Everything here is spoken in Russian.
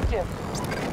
Active.